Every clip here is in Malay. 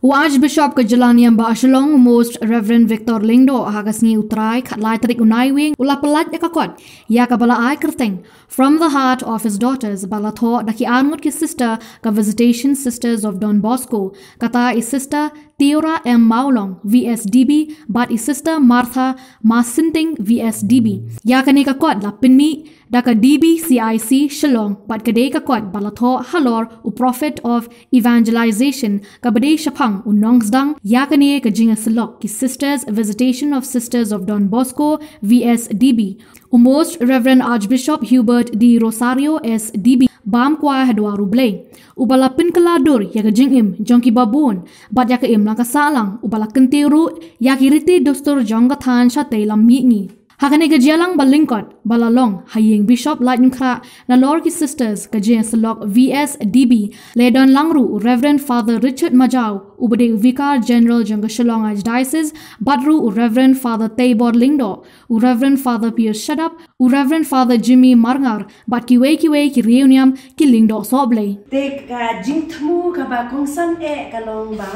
U Archbishop ke Jelaniam ba Ashlong Most Reverend Victor Lingdo hagas ngi utrai khat lai tarik unai wing ula pelat ya kakot ya ka bala ai kerteng from the heart of his daughters bala tho daki angut ki sister ka visitation sisters of Don Bosco kata is sister Theora M. Maulong, VSDB, but his sister Martha Masinting, VSDB. Ya kani ka kwat la pinmi, da ka DB CIC Shalom, but ka ka balatho halor u prophet of evangelization, ka bade shapang u nongsdang, ya kani ka jinga silok ki sisters visitation of sisters of Don Bosco, VSDB. U most Reverend Archbishop Hubert D. Rosario, SDB, bam kwa hadwaru blay. Ubala pin kala dur ya ga jing im jongki babun. Bat ya ka im lang ka salang. Ubala kentiru ya kiriti dostor jong ga than sha te lam mi ngi Hakane ga jialang balingkot, balalong haying bishop lightning kra na lord ki sisters ka jeng slok vs db ledon langru, reverend father richard majau ubade vicar general jang shalong as diocese, badru, reverend father tabor lingdo u reverend father Pierce shadap u reverend father jimmy marngar bat ki we ki we ki reunion ki lingdo soble te ka uh, jing thmu ka ba kongsan e kalong ba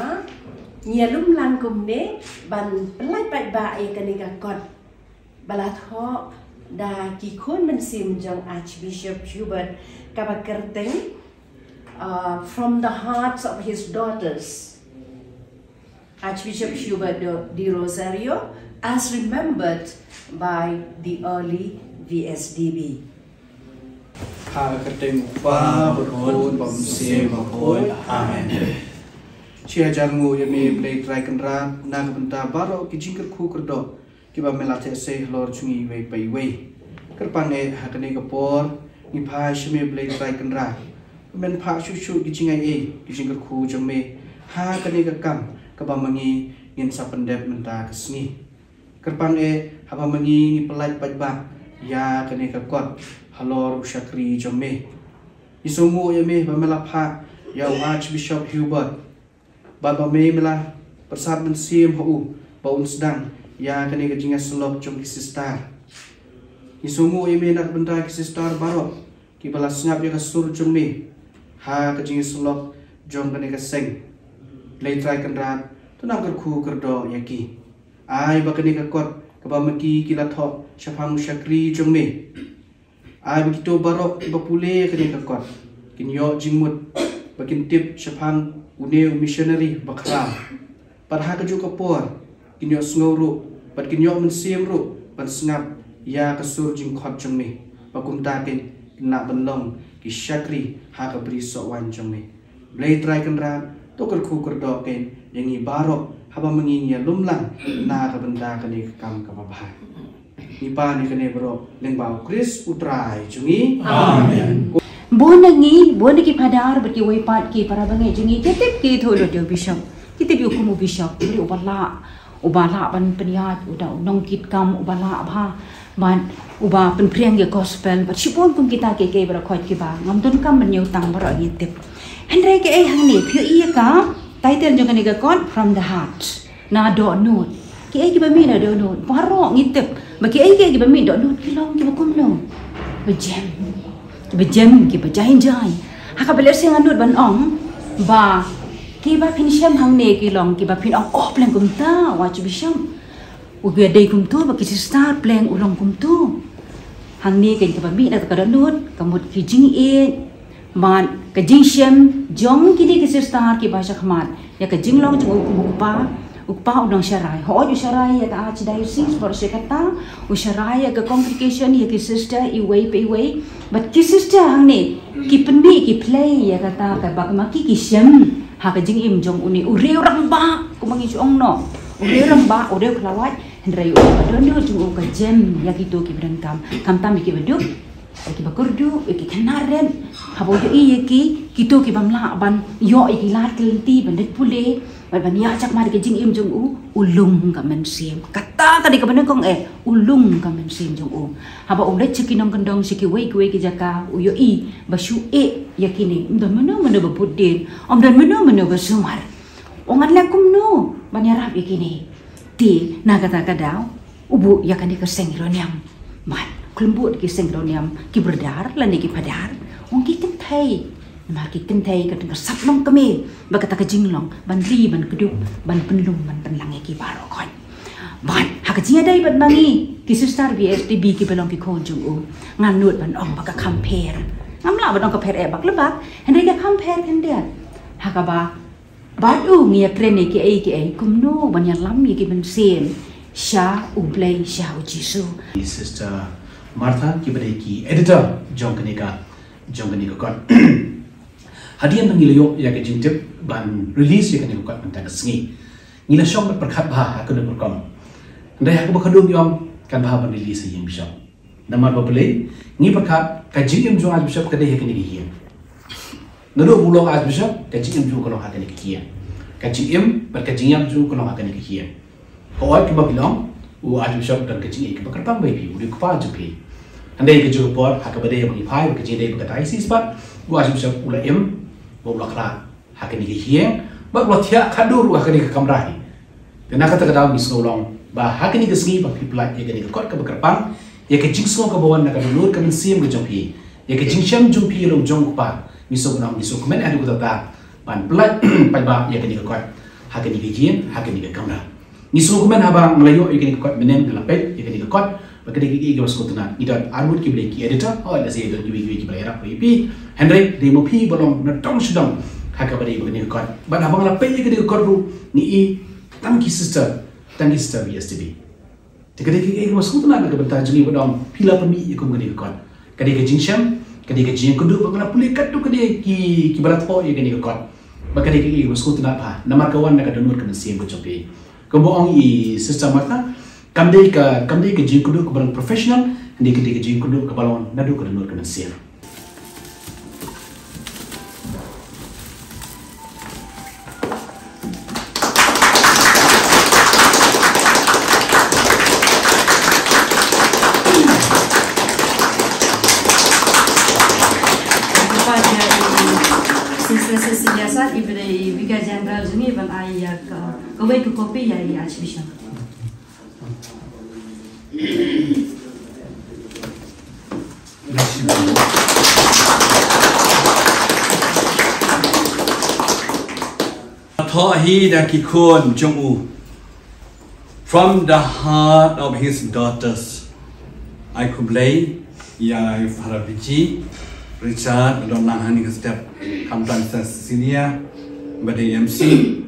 nyalum lang kumne ban pelai pai ba e kanika kot. Balatho da ki khon men sim jong archbishop hubert kabakerteng uh, from the hearts of his daughters. Archbishop hubert de rosario as remembered by the early vsdb ha kerteng pa berhon bom sim berhon amen. Chia jangu ya me play try kan ra na ka baro ki jingker khu kerdo kibamelate se lor chungi wei pai wei kerpane hakane kapor ni pha shme blei sai kanra men pha chu chu gichingai e giching ka khu jame ha kane ka kam kabamangi ngin sapendep menta kesni kerpane habamangi ni pelai pajba ya kane ka kot halor shakri jame isomu yame bamela pha ya archbishop hubert baba memela persat mensiem ho ba un sedang ya kani ka jinga slop chom ki sister ki sumu ye me nak benda ki sister baro ki bala snap ya sur chom me ha ka jinga slop jom kani ka seng le try kan rat to nak kar khu kar do ya ki. Ai ba kani ka kot ka ba maki ki la tho shafang shakri chom me ai ba ki to baro ba pule kani ka kot kin yo jingmut ba kin tip shafang une missionary bakra par ha ka ju ka por kinyo snow ru pat kinyo men sim ru pat snap ya ka sur jing khot chung mi pa kum ta kin na ban long ki shakri ha ka bri so wan chung mi blay try kan ra to kar khu kar do ken yang ha ba mangi nya lum lang na ka ban da ka ni kam ka ba ba ni pa ni ka ne bro leng ba chris utrai chungi amen Bona ngi, bona ki padar berki wai pat ki para bangai jungi tetep ki tholo dio bishop. Kita bi hukum bishop, beri ubala ubala ban peniat uda nong kit kam ubala ba man uba pen priang ge gospel. But sipon kum kita ke ke bra khot ki ba. Ngam don kam ben tang bra gi tip. Hendrai ke ai hang ni phyo i ka title jong ni ga kon from the heart. Na do no ki ai ki ba mi na do no paro ngi tip. Ba ki ai ke ki ba mi do no ki long ki ba kum no ba jam ba jam ki ba jain jai. Ha ka beler sing anut ban ong. Ba kiba pin sham hang ne ki long kiba pin ong oh plan kum ta wa chu bisham u ge dei kum tu ba ki star plan u long kum tu. Hang ne ke kiba mi na ka da nut ka mut ki jing e man ka jing sham jong ki ni ki star ki ba sha khmat ya ka jing long chu ku pa u pa u long sharai ho ju sharai ya ka ach diocese for se kata u sharai ya ka congregation ya ki sister i way pe way but ki sister hang ne ki pen mi ki play ya kata ka ba ki ki sham ha ka jing im jong uni. U reu rang ba ku mangi chu ong no. U reu rang ba u reu klawat hendrai u ba do no chu ka jem. Ya ki to ki brang kam. Kam tam ki bedu ki ba kurdu ki kanaren ha bo yo i ki. Ki to ki bam la ban. Yo ki lat kelti ban det pule ban ban ya chak ma ki jing im jong u. Ulung ka men sim kata ka di ka ban kong e ulung ka men sim jong u. Ha ba u le chiki nong kandong siki wei ki wei ki jaka. U yo i ba shu e yakini mdo mano mano ba pudin om dan mano mano ba sumar ongan la kum no banyarap yakini ti nagata kadao ubu yakani ka sengroniam. Man kulmbut ki sengroniam. Ki berdar la ni ki padar. Ong ki tem thai ma ki kin thai ka tengah sap long kami ba kata ka jing long ban ri ban kedu ban penlum ban penlang ki baro khoi ban ha ka jia dai ban mangi ki sister BSTB ki belong ki khon jung u ngan nut ban ong ba ka compare ngam la ban ong ka per e bak lebak. Hen ka compare kan dia. Ha ka ba ba u ngia trene ki ai ki ai kum no ban ya lam ki ban sem sha u play sha u jisu. Sister Martha ki bade ki editor jong kani ka jong kani ka kon hadian bang ilayo ya ke jintip ban release ya ka kon ta sngi ngila shong ba perkhat ba ha kun ko kon ndai ha ko khadum yom kan ba ban release yim shong namar ba play ngi perkhat ka jingim jo al bishop kani ha kani ki hiya nado bulong al bishop ka jingim jo ko ha kani ki hiya ka jingim bar ka jingam jo ko ha kani ki hiya ko ai ki ba bilong u al bishop dan ka jingim ki ba kar pang bai pi u di ko pa ju pi. Andai ke jo por ha ka bade bagi pai ke jide ka tai sis ba gua asim sap ula em bo ula kra ha ke ni ke hieng ba lo tia khadur wa ke ni. Ka kamra hi ke na kata ka daw mis long ba ha ke ni ke sngi ba people like ke pang ye ke jing song ka bawan na ka nur ka min sim ke jong pi ye ke jing sham jong pi lo jong pa mi so na mi so komen adu ka ta ban plat pa ba ye ke ni ka kot. Ha ke ni ke hieng ha ke ni ka kamra ni so komen ha ba nglayo ye ke ni ka kot. Menen ka lapet ye ke ni ka kot Maka dia gigi gawas kutuna Ida armut ki beli ki editor ila saya don kiwi kiwi ki beli rap Ipi Henry Dia mau pi bolong Na tong sedang. Haka beri begini kot Ban abang lah peyi ke dia kot ru Ni i Tangki sister. Tangki sister BSTB Dia kata gigi gawas kutuna Naka bentar jengi bodong Pila pemi Ikum gini kot Kadi ke jinsyam Kadi ke jing kudu Bagaimana pulih kat tu Kadi ki Ki barat po Ia gini kot Maka dia gigi gawas kutuna apa Nama kawan Naka denur Kena siam ke copi Kemudian i sister Martha kam dei ka kam dei ka jing kudu ka barang professional ndi ka dei ka jing kudu ka balon nadu ka nur ka nasir Sesi biasa ibu dari Vika Jenderal Juni ban ayah ke kawai ke kopi ya ya Archbishop. From the heart of his daughters. I could lay ya Farabici, Richard, Don Langhani step, Kamtan but the MC,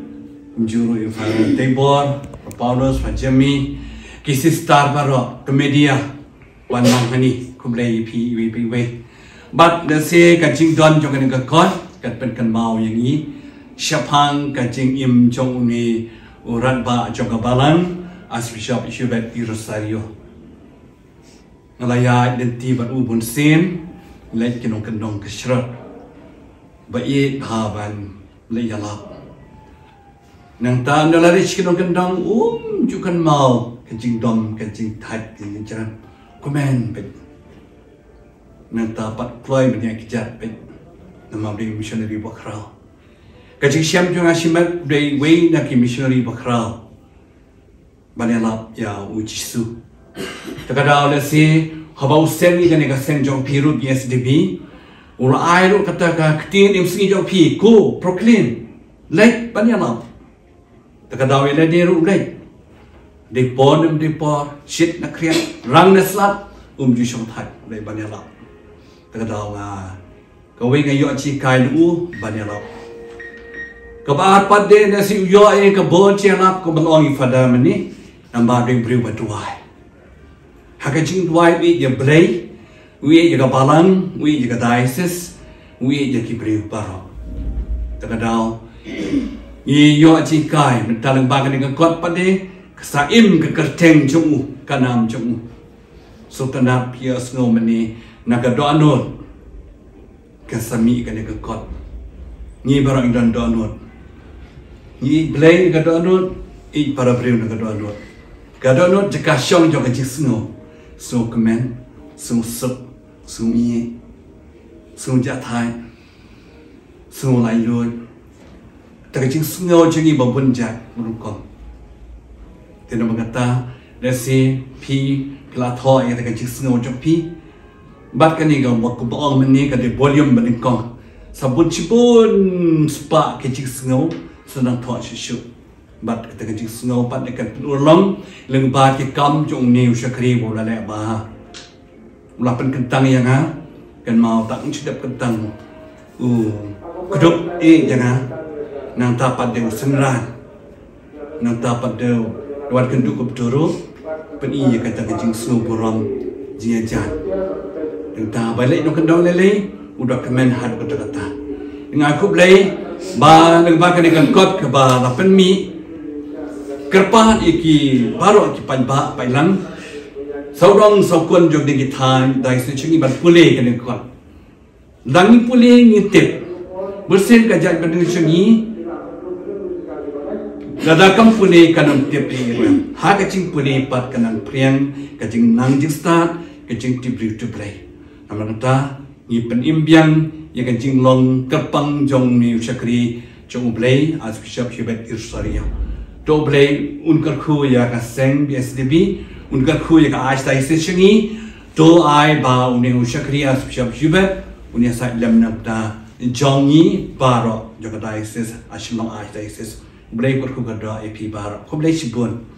Juru Ifara Tabor, Paulus, Jimmy, Kisi Star Baro, Comedia, One Langhani, Kublay P. Way. But the say Kaching Don Jogan Kakot, Katpen Kan Mao Yangi, Shapang Kaching Im Jong Uni, Uratba Jogabalan, as Bishop Ishubet Rosario. Nalaya Denti Bat Ubun Sin, Lake Kinong Kandong Kashra, Bayi Haban, Layalap. Nang ta nalarich kinong kandong um jukan mau kencing dom kencing tat kencing jalan komen bet nang ta pat kloy benya kijat bet nama bring missionary bakrao kencing siam junga simat bring way na ki missionary bakrao banelap ya ujisu takada ole si haba usen ni kane ka sen jong piru BSDB ula ai ro kata ka ktin im singi jong pi ko proclaim. Like banelap takadaw ila di ru lai di pon um di por shit na kriya rang na slat um ju shong thai lai banela takadaw nga ka we nga yo chi kai lu banela ka ba pat de na si yo e ka bo chi na ko bang ong fada mani namba ding bri ba tuai ha ka jing tuai wi ye blai wi ye ka balang wi ye ka diocese wi ye ki bri baro takadaw i yo chi kai min talang ba kan kot pa de sa im ka chung kanam chung so tanap pia snow mani na ka do anot ka sami kan ka kot. Ni barang dan do anot ni blay ka do anot i para brew na ka do anot ka do anot jaka shong jo ka snow so kamen so sup so mi so ja thai so lai loi Taka jing sungaw jingi babun jak merukong. Tena mengata resi pi pila tho ya taka jing sungaw jok pi. Bat kan ni gam wakku baong meni ka de volume meningkong. sabun cipun spa ke cik sengau senang thọ shu bat kata ke cik sengau pat dekat ulong leng ba ke kam jong niu syakri bo la le ba ulah kentang yang ha kan mau tak sedap kentang. U keduk e jangan nang tapat de senran nang tapat de wan kenduk ke turu pen i kata ke cik sengau boram jia jan Entah balik nak kendang lele, udah kemen had kata kata. Dengan aku beli, ba nang ba kena kan kot ke ba lapen mi. Kerpa iki baru iki pan ba pailang. Saudong saukun jog di gitan, dai se chingi ban pule kena kot. Dangi pule ngitip. Bersen kajak berdeng chingi. Gadakam pule kanam tip ni. Ha kacing pule pat kanang priang, kacing nang jing start, kacing tibri tu play. Namun kata, ni pen imbiang, ya kacing long kerpang jong ni usyakri jong ublay, as Bishop Hubert Irsaria. To ublay, un kerku ya ka seng BSDB, un kerku ya ka tai se shengi, to ai ba un usyakri as Bishop Hubert, un ya sa lem nabda jong ni baro, jong ka diocese, ashilong diocese. Ublay kerku ka doa AP baro. Ko ublay shibun.